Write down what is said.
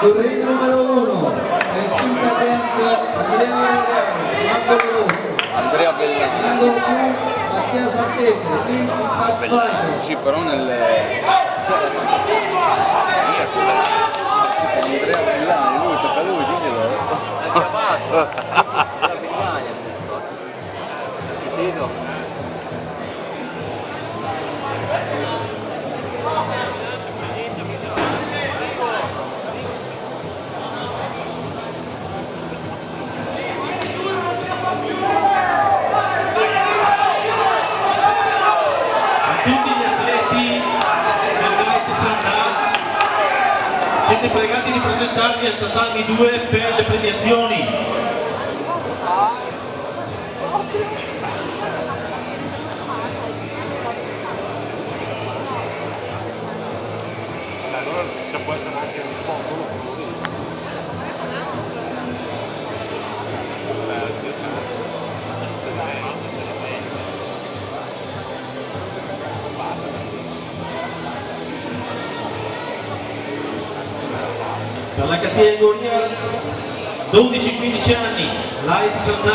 sul ring numero 1 per quinta tempo Giuliano angolo rosso Andrea Bellani. angolo blu Mattia Santese impact fighter Sì, però nel... Andrea Bellani, lui tocca a lui, diglielo. a siete pregati di presentarvi al tatami 2 per le premiazioni. Allora ci può essere anche un po' solo per categoria 12-15 anni Light